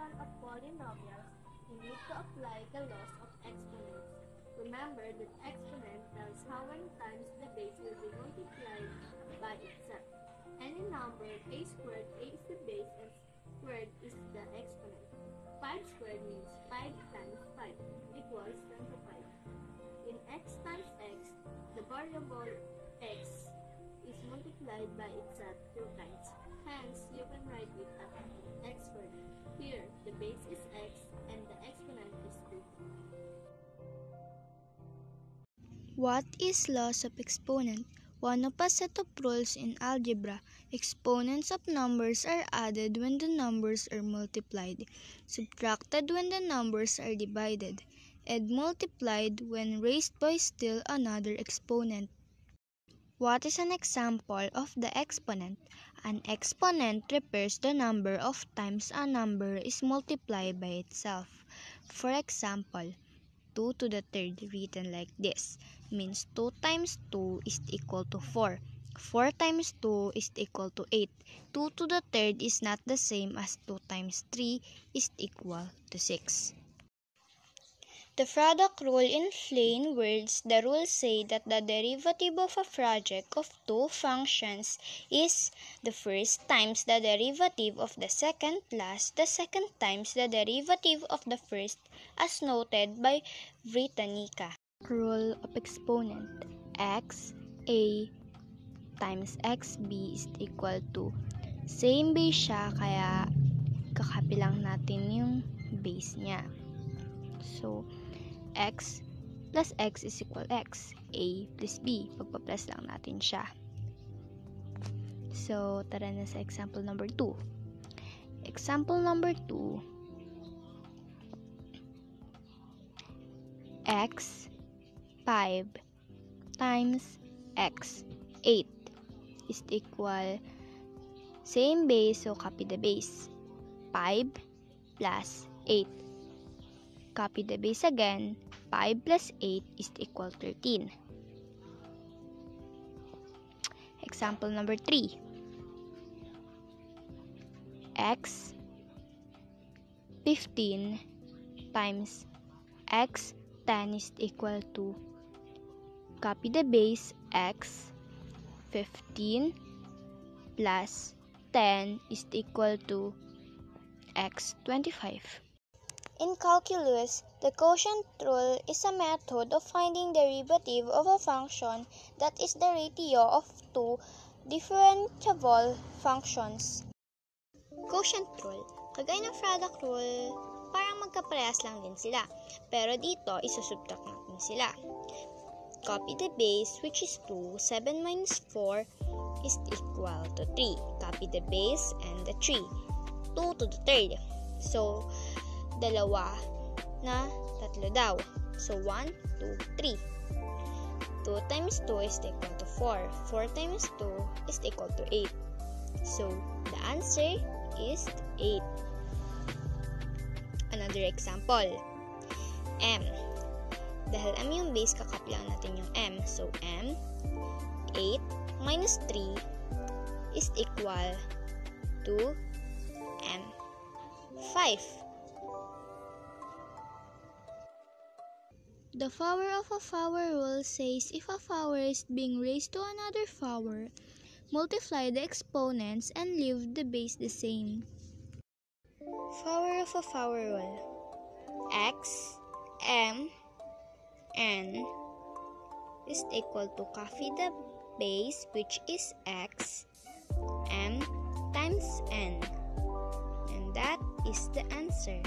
division of polynomials, we need to apply the laws of exponents. Remember that exponent tells how many times the base will be multiplied by itself. Any number a squared, a is the base and squared is the exponent. 5 squared means 5 times 5 equals 25. In x times x, the variable x is multiplied by itself two times. Hence, you can write it as x squared. Base is x and the exponent is 2. What is laws of exponent? One of a set of rules in algebra. Exponents of numbers are added when the numbers are multiplied, subtracted when the numbers are divided, and multiplied when raised by still another exponent. What is an example of the exponent? An exponent refers the number of times a number is multiplied by itself. For example, 2 to the third written like this means 2 times 2 is equal to 4. 4 times 2 is equal to 8. 2 to the third is not the same as 2 times 3 is equal to 6. The product rule in plain words, the rules say that the derivative of a product of two functions is the first times the derivative of the second plus the second times the derivative of the first as noted by Britannica. Rule of exponent x a times xb is equal to same base siya kaya kakapilang natin yung base niya. So, x plus x is equal x. a plus b. Pagpa-plus lang natin siya. So, tara na sa example number 2. Example number 2. x 5 times x 8 is equal same base so copy the base 5 plus 8 copy the base again 5 plus 8 is equal 13 example number 3 x 15 times x 10 is equal to copy the base x 15 plus 10 is equal to x 25. In calculus, the quotient rule is a method of finding derivative of a function that is the ratio of two differentiable functions. Quotient rule, kagaya ng product rule, parang magkaparehas lang din sila. Pero dito, isusubtract natin sila. Copy the base, which is 2. 7 minus 4 is equal to 3. Copy the base and the 3. 2 to the third. So, dalawa na tatlo daw. So, 1, 2, 3. 2 times 2 is equal to 4. 4 times 2 is equal to 8. So, the answer is 8. Another example. M. Dahil M yung base, kakaplang natin yung M. So, M, 8 minus 3 is equal to M, 5. The power of a power rule says if a power is being raised to another power, multiply the exponents and leave the base the same. Power of a power rule x, m, n is equal to copy the base which is x, m times n. And that is the answer.